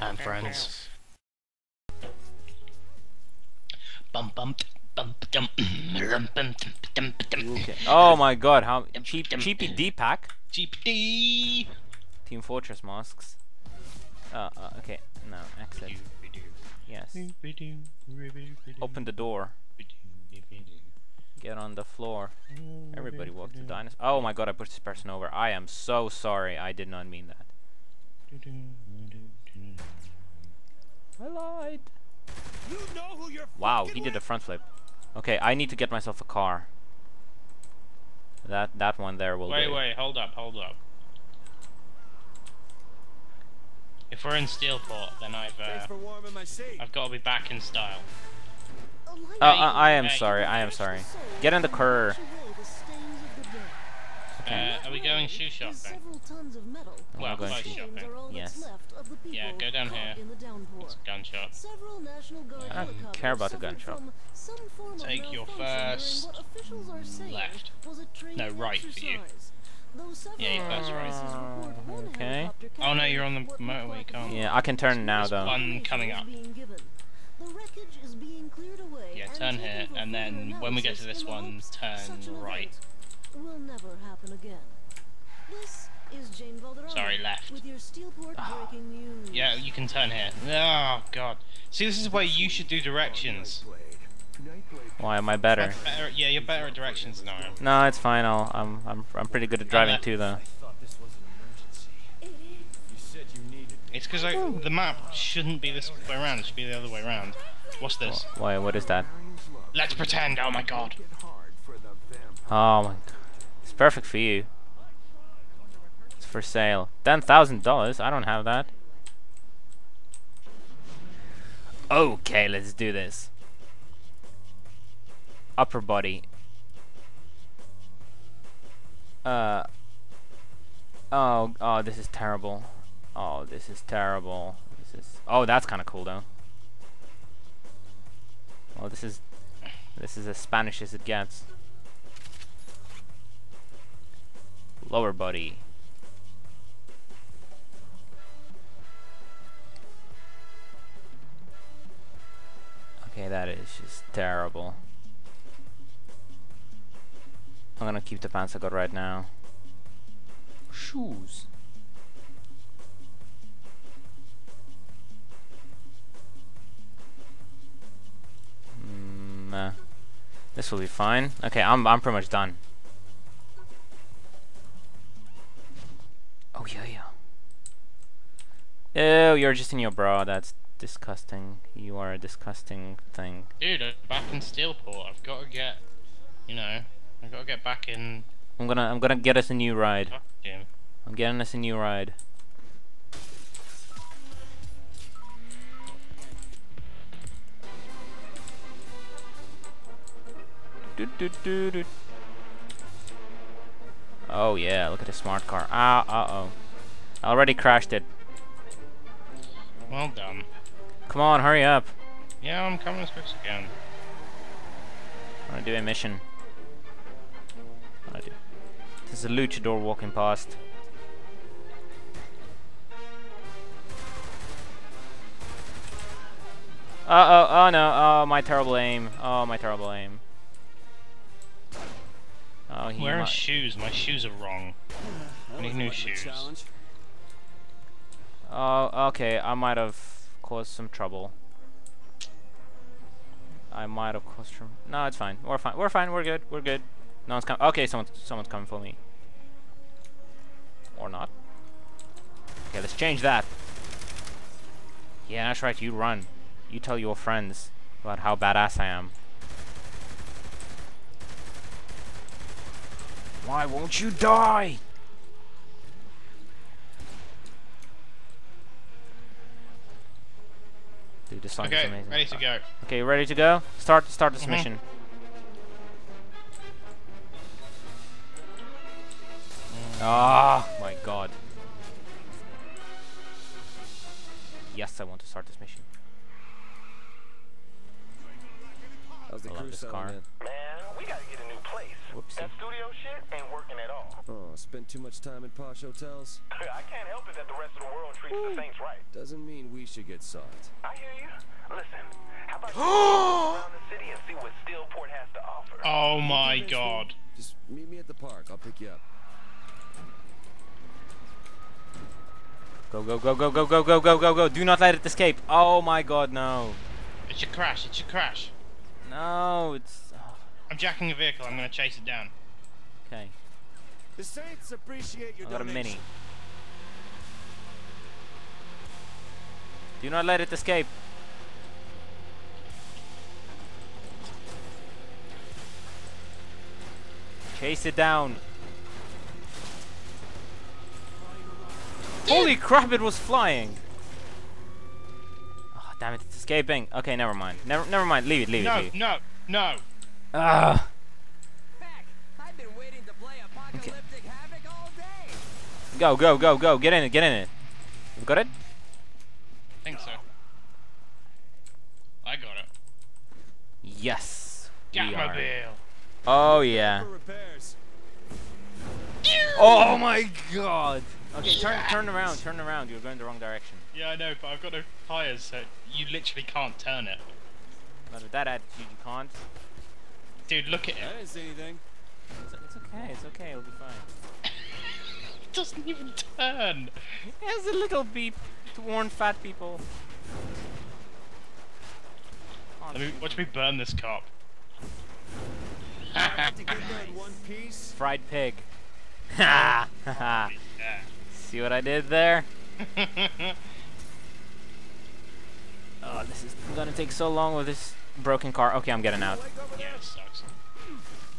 And friends. Bum bum bum dum bum bum dum dum Okay. Oh my god, how cheap cheapy D pack. GPD. Team Fortress masks. Uh, uh okay, no, exit. Yes. Open the door. Get on the floor. Everybody walk the dinosaur. Oh my god, I pushed this person over. I am so sorry. I did not mean that. I lied. You know who you're Wow, he did a front flip. Okay, I need to get myself a car. That that one there will Wait, do. wait, hold up, hold up. If we're in Steelport, then I've uh, for my seat. I've got to be back in style. Oh, I, I am sorry. I am sorry. Get in the car. Uh, are we going shoe shopping? Well, going shoe- shopping. Yes. Yeah, go down here. It's a gun shop. Several National Guard I don't care about the gun shop. from some form of Take your first what officials are saying left. was a training No, right for you. exercise. Though several Yeah, your first right. eyewitnesses report one Okay. Oh no, you're on the motorway, looked you like can't. Yeah, I can turn now though. One coming up. Yeah, turn here, and then when we get to this one, turn right. Will never happen again. This is Jane Valderrama Sorry, left. with your Steelport ah. breaking news. Yeah, you can turn here. Oh god. See, this is where you should do directions. Why am I better? Better, yeah, you're better at directions than I am. No, it's fine. I'll, I'm I'm I'm pretty good at driving too though. thought this was an emergency. You said you needed me. It's because the map shouldn't be this way around. It should be the other way around. What's this? Why? What is that? Let's pretend. Oh my god. Oh my god. It's perfect for you. It's for sale. Ten thousand dollars? I don't have that. Okay, let's do this. Upper body. Uh. Oh, oh, this is terrible. Oh, this is terrible. This is. Oh, that's kind of cool though. Well, this is. This is as Spanish as it gets. Lower body. Okay, that is just terrible. I'm gonna keep the pants I got right now. Shoes. Uh, this will be fine. Okay, I'm I'm pretty much done. Oh yeah, yeah. Oh, you're just in your bra. That's disgusting. You are a disgusting thing. Dude, I'm back in Steelport. I've got to get, you know, I've got to get back in I'm gonna I'm gonna get us a new ride. I'm getting us a new ride. Do, do, do, do. Oh yeah, look at the smart car. Ah, uh oh. I already crashed it. Well done. Come on, hurry up. Yeah, I'm coming as quick as I can. I wanna do a mission. I do. There's a luchador walking past. Uh oh, oh no, oh my terrible aim. Oh my terrible aim. Oh, he Where are might- shoes? My shoes are wrong. I need new shoes. Oh, okay, I might have caused some trouble. I might have caused some. No, it's fine. We're fine. We're fine. We're good. We're good. No one's coming. Okay, someone's someone's coming for me. Or not. Okay, let's change that. Yeah, that's right. You run. You tell your friends about how badass I am. Why won't you die? Dude, this song is Okay, amazing. ready to go. Okay, ready to go? Start start this Mhm. mission. Ah, my god. Yes, I want to start this mission. How's the I love this car. Man, we gotta get a new place. Whoopsie. That studio shit ain't working at all. Oh, spent too much time in posh hotels? I can't help it that the rest of the world treats the Saints right. Doesn't mean we should get soft. I hear you. Listen, how about you around the city and see what Steelport has to offer? Oh my Convince me. god. Just meet me at the park. I'll pick you up. Go, go, go, go, go, go, go, go, go, go. Do not let it escape. Oh my god, no. It should crash, it should crash. No, it's... I'm jacking a vehicle, I'm gonna chase it down. okay. The Saints appreciate your I got a donation. mini. Do not let it escape. Chase it down. Holy crap, it was flying. Oh, damn it, it's escaping. Okay, never mind. Never never mind. Leave it, leave it, No, leave it. no, no. Ah. Back! I've been waiting to play apocalyptic havoc all day! Go, go, go, go. Get in it, get in it. You got it? I think so. I got it. Yes. we are. Gatmobile. Oh yeah. Oh my god. Okay, turn turn around, turn around. You're going the wrong direction. Yeah, I know, but I've got no tires, so you literally can't turn it. Not with that attitude, you can't. Dude, look at I it. didn't see anything. It's, it's okay, it's okay, it'll be fine. It doesn't even turn. It has a little beep to warn fat people. Oh, Let me watch me burn this cop. To get that in one piece. Fried pig. Ha! ha, ha. See what I did there? Oh, this is gonna take so long with this broken car. Okay, I'm getting out. yeah, it sucks.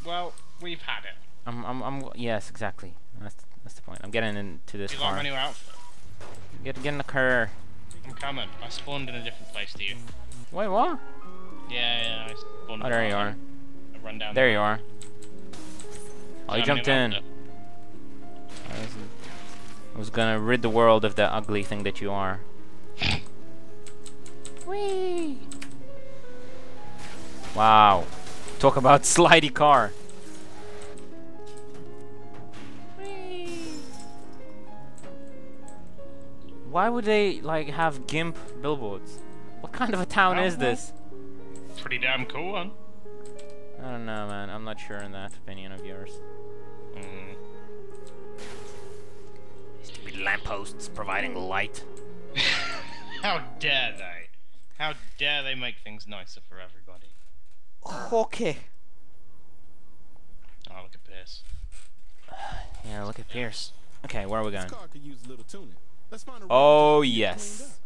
Well, we've had it. I'm, I'm, I'm. Yes, exactly. That's, that's the point. I'm getting into this you like my new outfit? Get, get in the car. I'm coming. I spawned in a different place to you. Wait, what? Yeah, yeah, I spawned Oh, there you are. I run down There the you are. Oh, you jumped in. I was, I was gonna rid the world of the ugly thing that you are. Whee! Wow. Talk about slidey car. Why would they like have GIMP billboards? What kind of a town is this? Pretty damn cool one. I don't know, man. I'm not sure in that opinion of yours. Mm. Stupid lampposts providing light. How dare they? How dare they make things nicer for everybody? Okay. Oh, look at Pierce. Yeah, look at Pierce. Okay, where are we going? Car could use a little tuning. Let's Oh road to get it yes.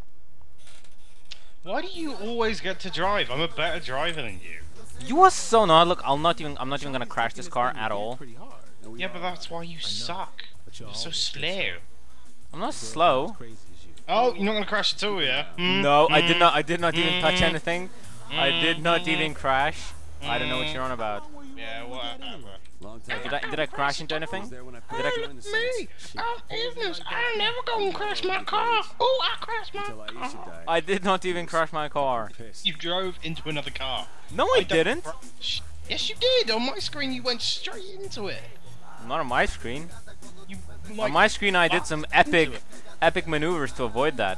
Why do you always get to drive? I'm a better driver than you. You are so not. Look, I'm not even. I'm not even gonna crash this car at all. Pretty hard. Yeah, but that's why you suck. But you're You're so slow. I'm not slow. crazy as you. Oh, you're not gonna crash at all, yeah? Mm, No, I did mm, not. I did not even touch mm, anything. I did not mm, even crash. I don't know what you're on about. Yeah, whatever. Long time. Did I did I crash into anything? Was there when I Did I- first joined the Saints. Shit. Oh, Evenings, I never gonna crash my car. Oh, I crashed my car. I did not even crash my car. You drove into another car. No, I don't didn't. crash. Yes, you did. On my screen, you went straight into it. Not on my screen. You On my screen, I did some epic, epic maneuvers to avoid that.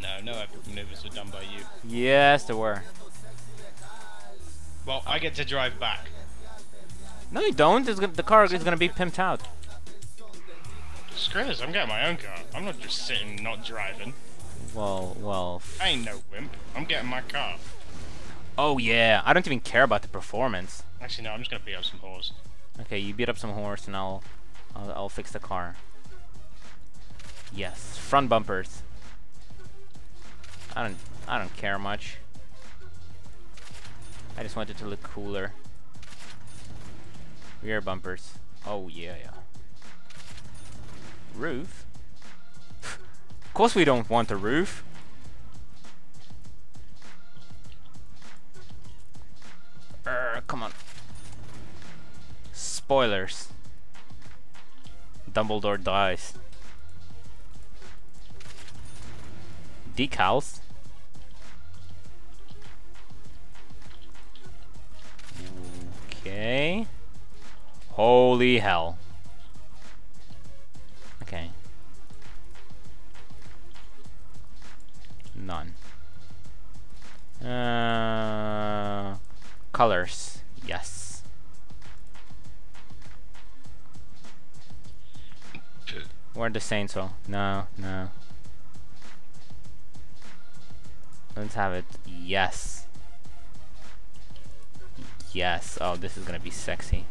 No, no epic maneuvers were done by you. Yes, there were. Well, I get to drive back. No, you don't. It's gonna, the car is gonna be pimped out. Screw this, I'm getting my own car. I'm not just sitting not driving. Well, well. I ain't no wimp. I'm getting my car. Oh yeah, I don't even care about the performance. Actually, no, I'm just gonna beat up some whores. Okay, you beat up some horse and I'll, I'll, I'll fix the car. Yes, front bumpers. I don't, I don't care much. I just want it to look cooler. Rear bumpers. Oh yeah, yeah. Roof. of course we don't want a roof. Err, come on. Spoilers. Dumbledore dies. Decals. Holy hell. Okay. None. Uh, colors. Yes. Where the saints all? No, no. Let's have it. Yes. Yes. Oh, this is gonna be sexy.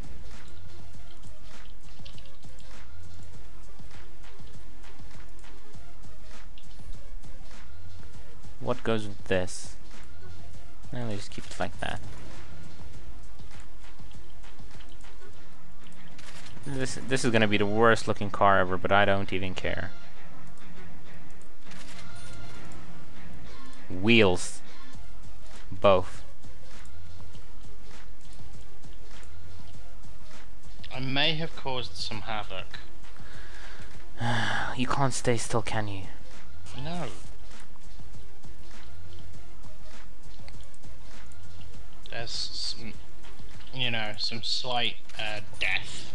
What goes with this? Well, just keep it like that. This this is gonna be the worst looking car ever, but I don't even care. Wheels. Both. I may have caused some havoc. You can't stay still, can you? No. Some, you know, some slight uh, death.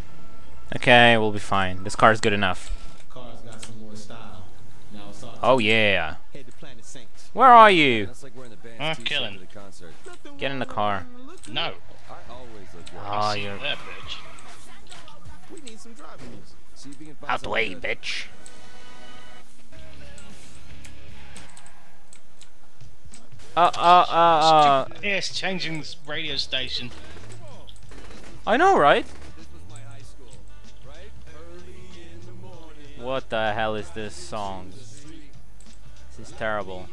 Okay, we'll be fine. This car is good enough. Car's got some more style. Now it's Oh yeah. Head to Planet Saints. Where are you? Like wearing the band's I'm t-shirt killing. to the concert. Get in the car. No. I always look good. Oh, you're there, bitch. We need some driving music. See if you can find out the way, bitch. Uh, uh, uh, uh. Yes, changing this radio station. I know, right? This was my high school, right? Early in the morning. What the hell is this song? This is terrible.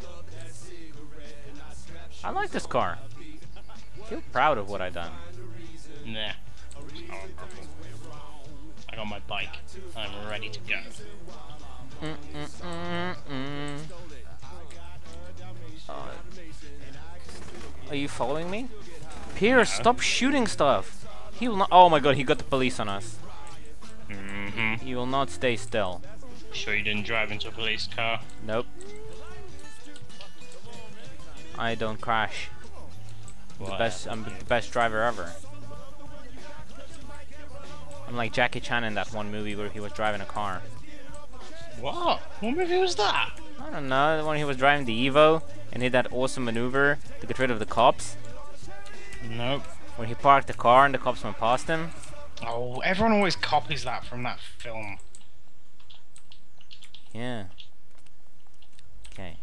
I like this car. I feel proud of what I done. Nah. I got my bike. I'm ready to go. Mm, mm, mm, mm. Uh, are you following me? Pierce, stop shooting stuff. He will not. Oh my god, he got the police on us. Mm-hmm. He will not stay still. Sure you didn't drive into a police car? Nope. I don't crash. The best. I'm the best driver ever. I'm like Jackie Chan in that one movie where he was driving a car. What? What movie was that? I don't know, when he was driving the Evo and did that awesome maneuver to get rid of the cops. Nope. When he parked the car and the cops went past him. Oh, everyone always copies that from that film. Yeah. Okay.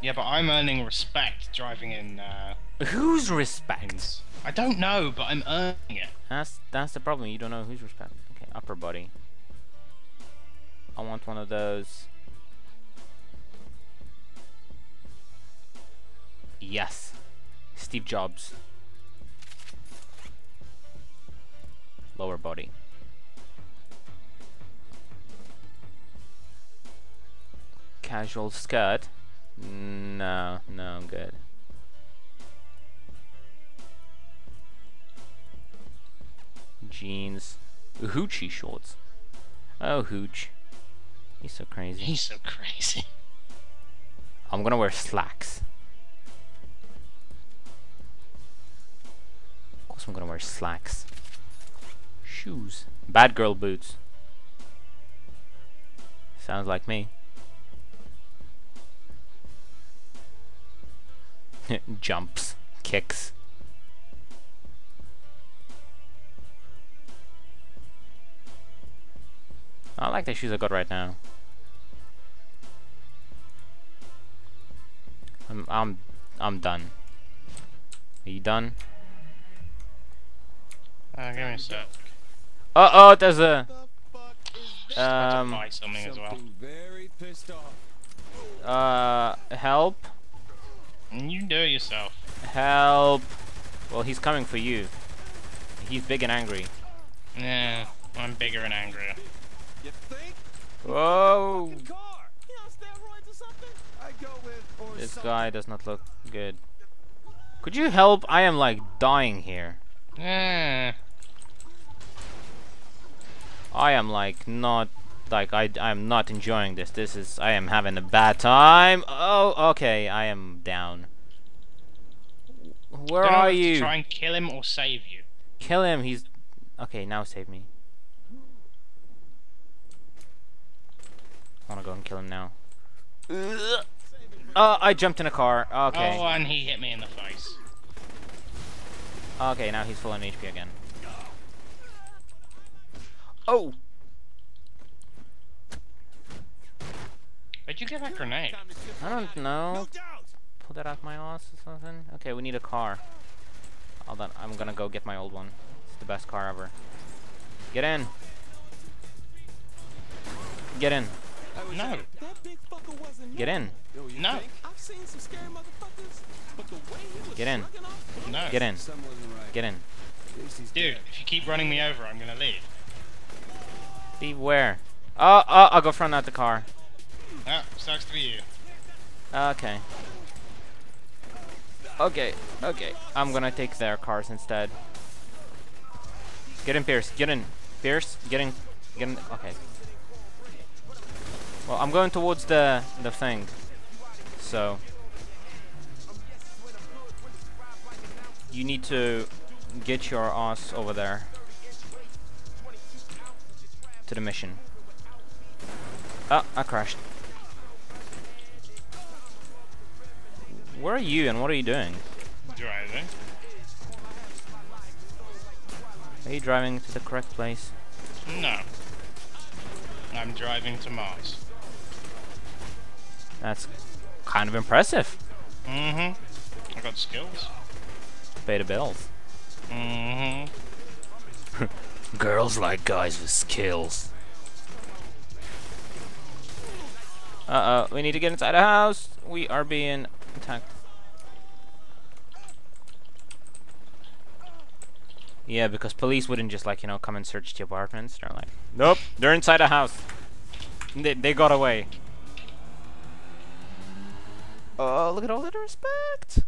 Yeah, but I'm earning respect driving in, uh... Whose respect? I don't know, but I'm earning it. That's that's the problem. You don't know who's respect. Okay, upper body. I want one of those. Yes. Steve Jobs. Lower body. Casual skirt. No, no, I'm good. Jeans. Hoochie shorts. Oh, Hooch. He's so crazy. He's so crazy. I'm gonna wear slacks. Course I'm gonna wear slacks. Shoes. Bad girl boots. Sounds like me. Jumps. Kicks. I like the shoes I got right now. I'm I'm I'm done. Are you done? Uh, give me a sec. Uh oh, there's a I had to um something as well. Very pissed off. uh help You do it yourself. help. Well, he's coming for you. He's big and angry. Yeah, I'm bigger and angrier. You think? Whoa! Car. You on steroids or something? I go with or This guy does not look good. Could you help? I am like dying here. Yeah. I am like not like I I am not enjoying this. This is I am having a bad time. Oh, okay, I am down. Where Don't are you? Try and kill him or save you. Kill him. He's okay. Now save me. I wanna go and kill him now. Oh, I jumped in a car. Okay. Oh, and he hit me in the face. Okay, now he's full on HP again. Oh! Where'd you get that grenade? I don't know. Pull that out my ass or something. Okay, we need a car. Hold on, I'm gonna go get my old one. It's the best car ever. Get in. Get in. No. That big fucker wasn't Get in. No. I've seen some scary motherfuckers, but the way he was Get in. No. Get in. Something wasn't right. Get in. At least he's Dude, if you keep running me over, I'm gonna leave. Beware. Oh, oh, I'll go front out the car. Ah, sucks to be you. Okay. Okay, okay. I'm gonna take their cars instead. Get in, Pierce. Get in. Pierce, get in. Get in. Okay. Well, I'm going towards the the thing. So you need to get your ass over there to the mission. Oh, I crashed. Where are you and what are you doing? Driving. Are you driving to the correct place? No. I'm driving to Mars. That's kind of impressive. Mm-hmm. I got skills. Pay the bills. Mm-hmm. Girls like guys with skills. Uh oh, we need to get inside the house. We are being attacked. Yeah, because police wouldn't just like, you know, come and search the apartments. They're like, nope, they're inside the house. They, they got away. Oh, look at all that respect.